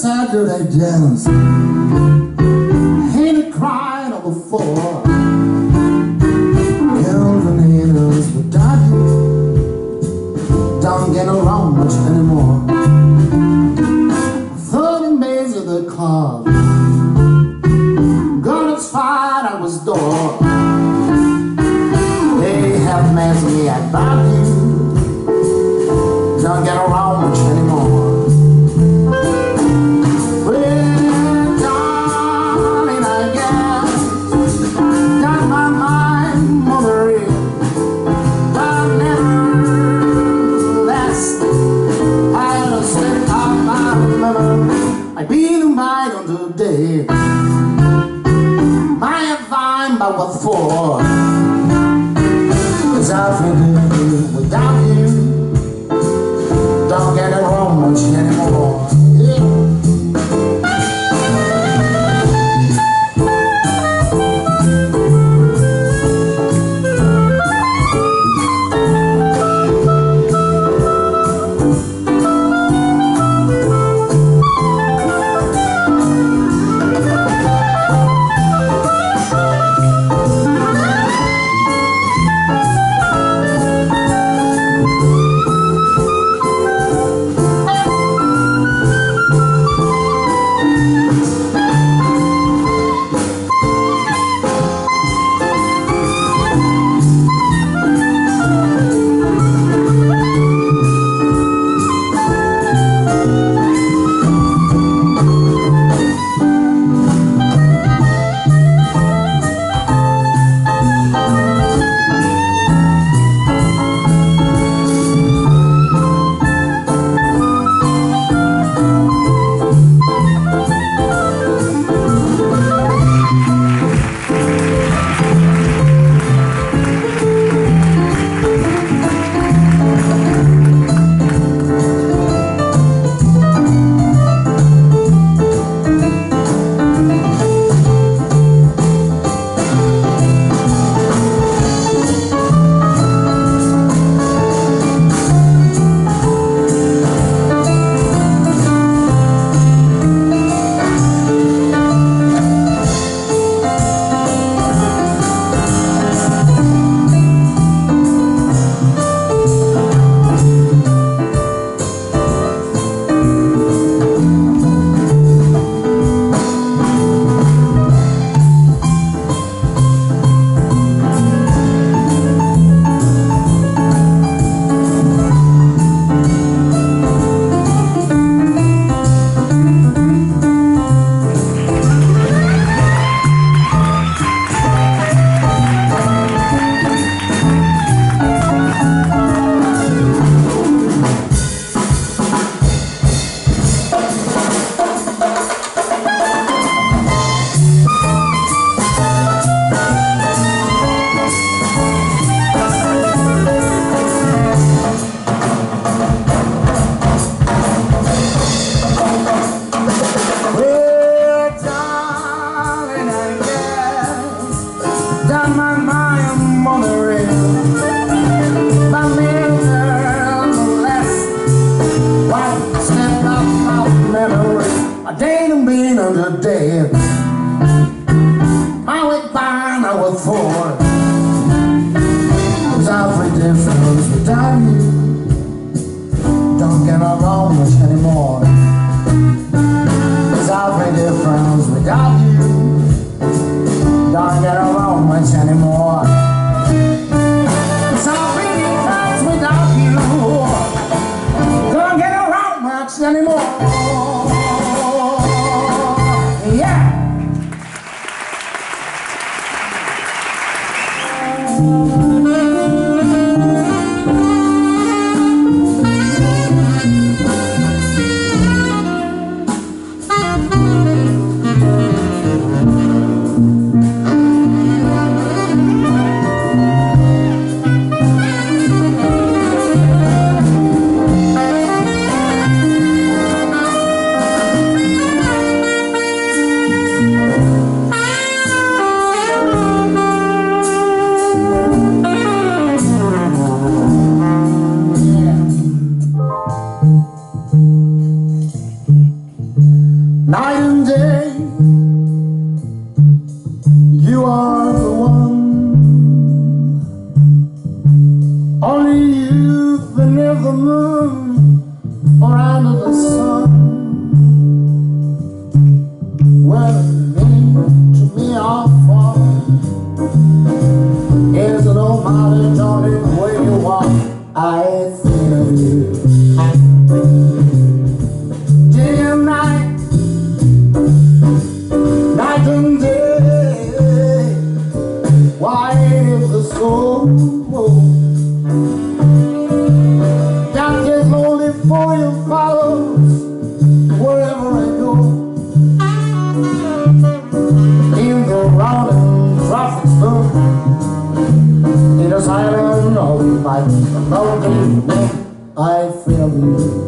Saturday dance. Ain't it crying on the floor? Elven haters without you don't get around much anymore. Thirty maids at the club, got its fight out his door. They have messed me about you don't get around much anymore. Marcelo.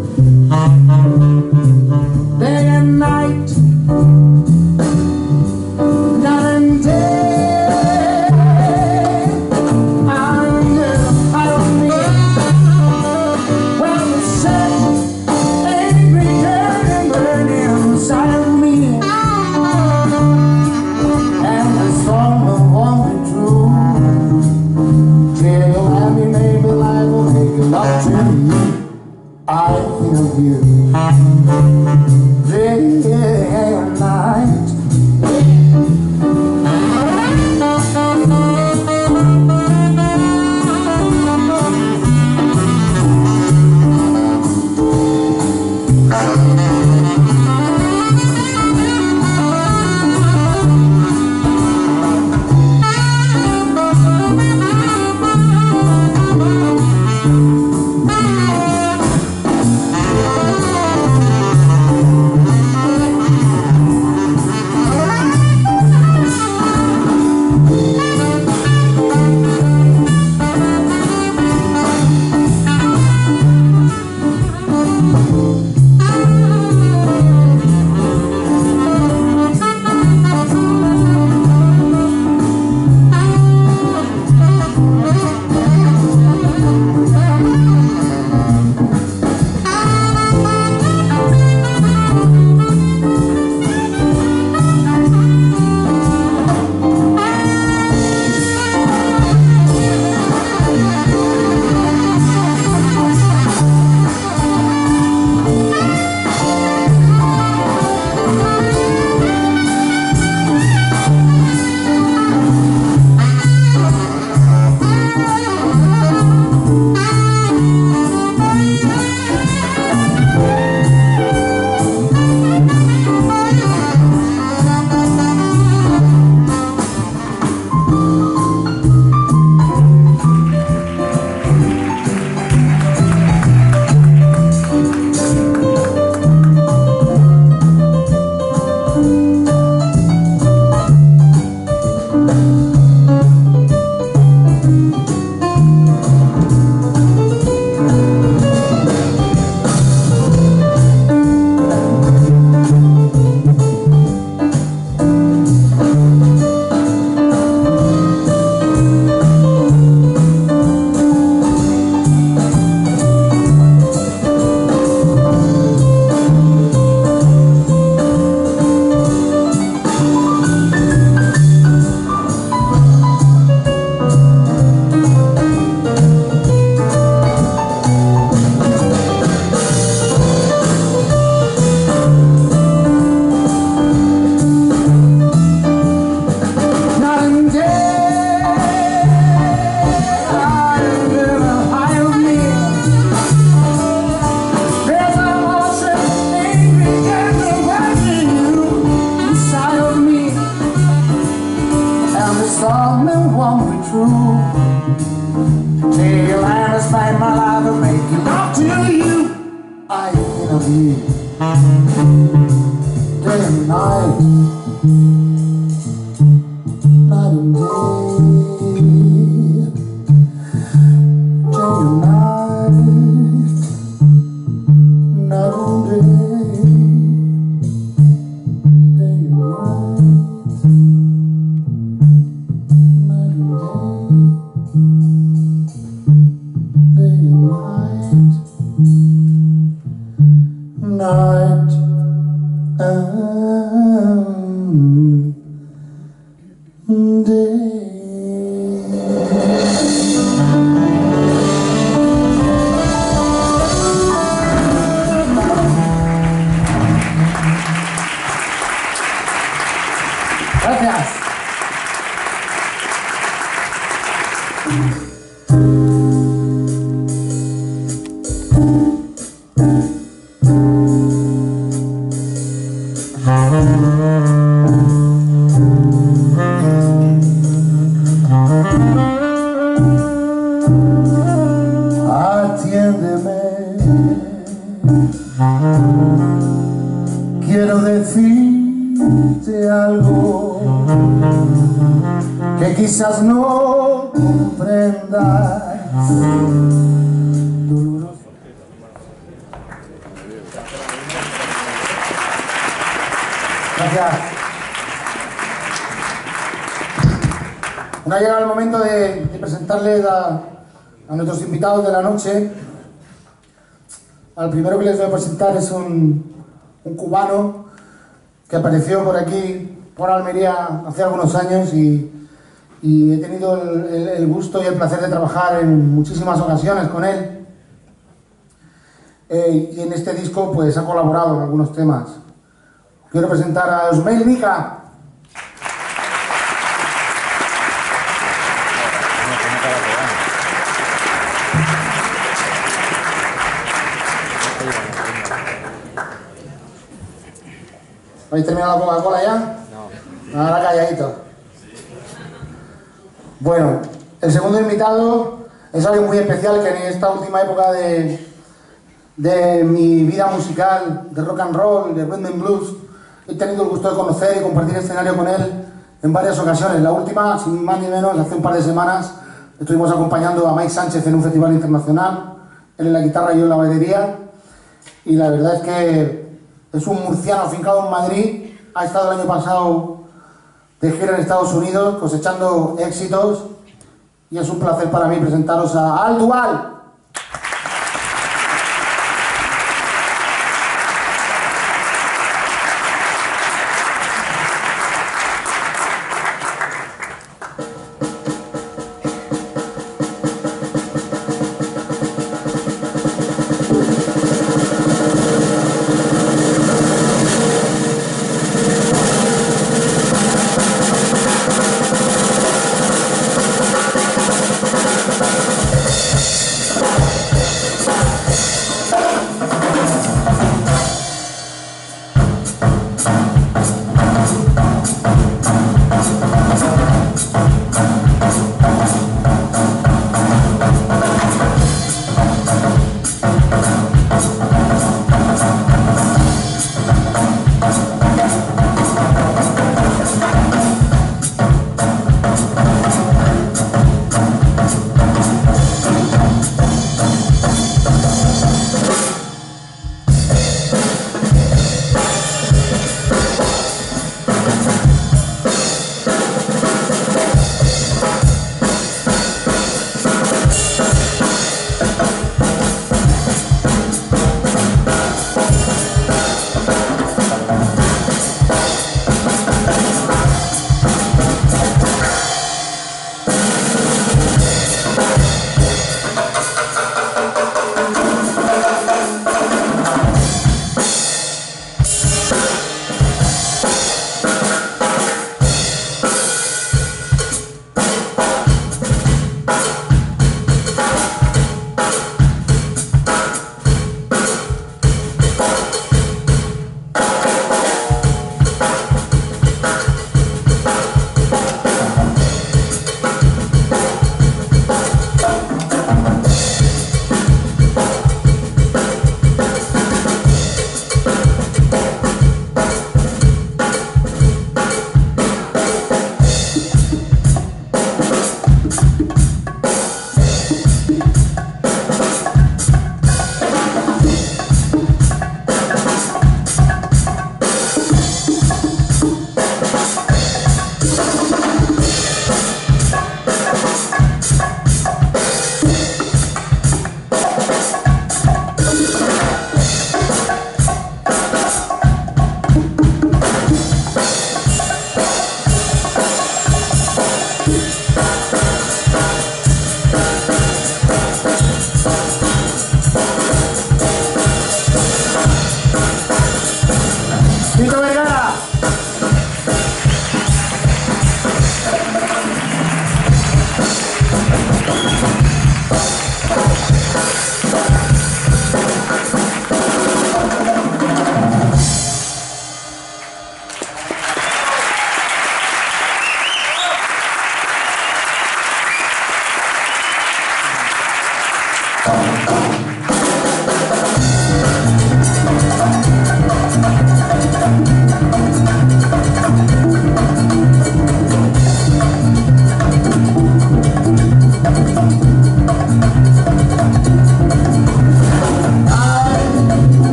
I feel you. Day and night. of you day and night. Gracias. Bueno, ha llegado el momento de, de presentarles a, nuestros invitados de la noche. Al primero que les voy a presentar es un, cubano que apareció por aquí, por Almería, hace algunos años y, he tenido el gusto y el placer de trabajar en muchísimas ocasiones con él. Eh, y en este disco pues ha colaborado en algunos temas. Quiero presentar a Osmail Mica. ¿Habéis terminado la Coca-Cola ya? No. Ahora calladito. Bueno, el segundo invitado es alguien muy especial que en esta última época de, de mi vida musical, de rock and roll, de rhythm and blues, he tenido el gusto de conocer y compartir escenario con él en varias ocasiones. La última, sin más ni menos, hace un par de semanas, estuvimos acompañando a Mike Sánchez en un festival internacional, él en la guitarra y yo en la batería, y la verdad es que es un murciano afincado en Madrid, ha estado el año pasado de gira en Estados Unidos cosechando éxitos. Y es un placer para mí presentaros a Al Dual.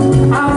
I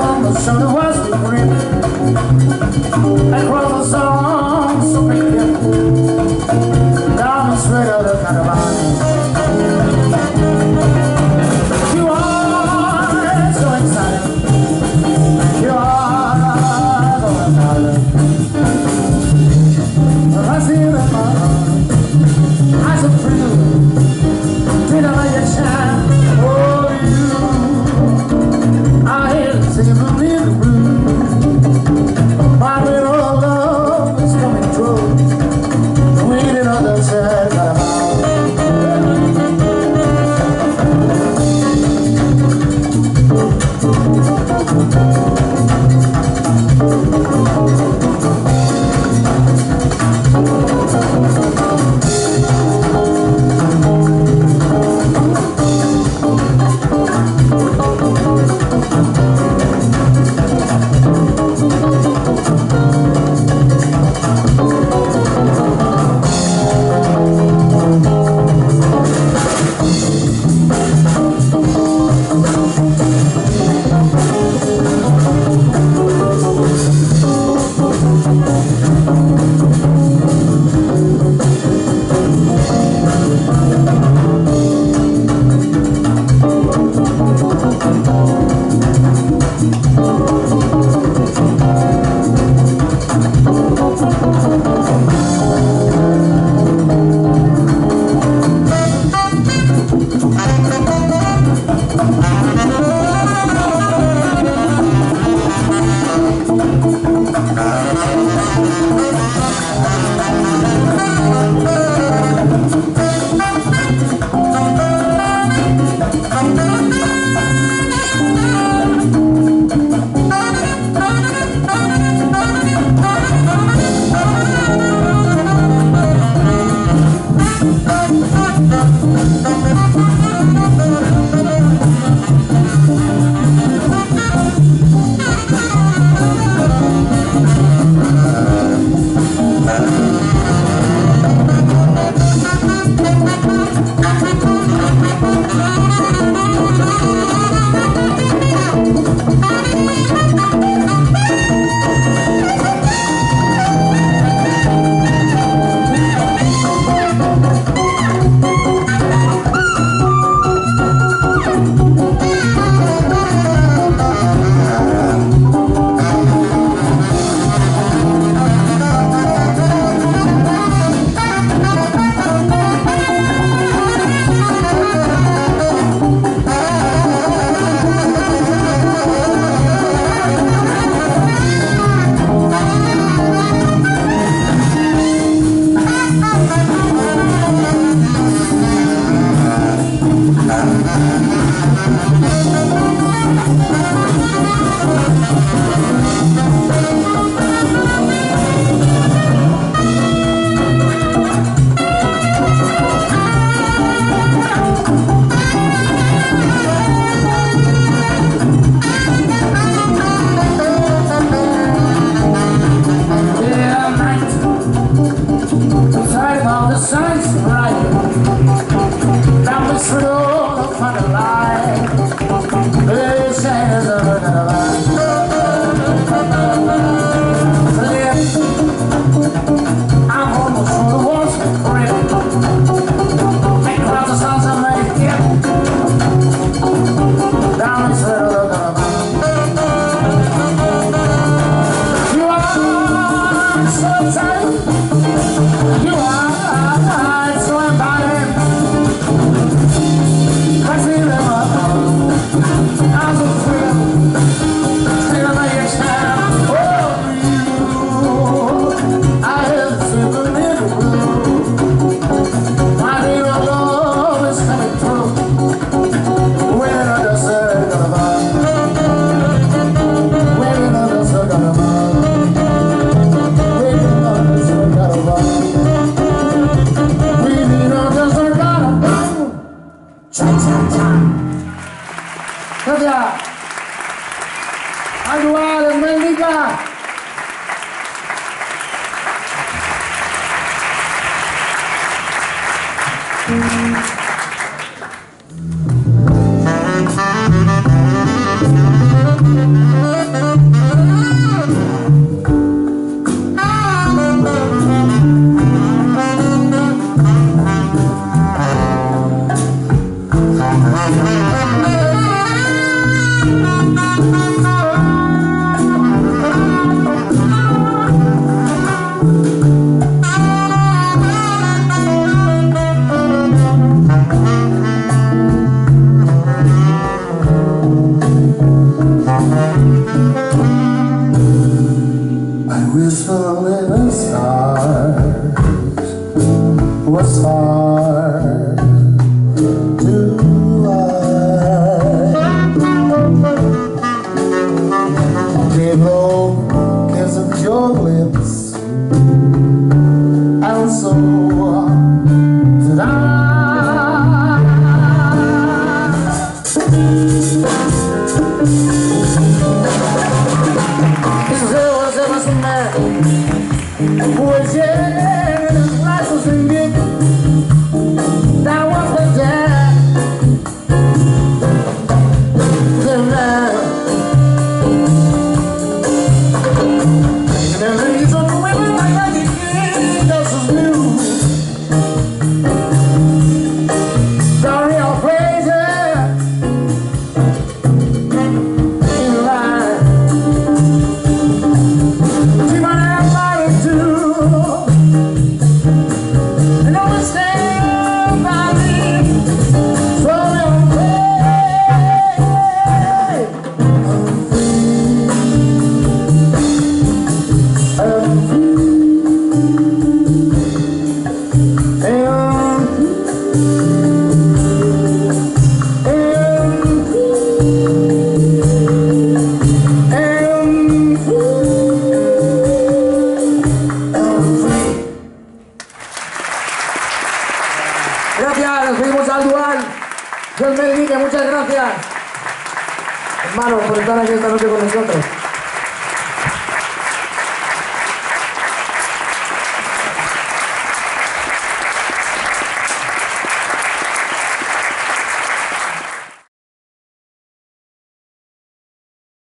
我见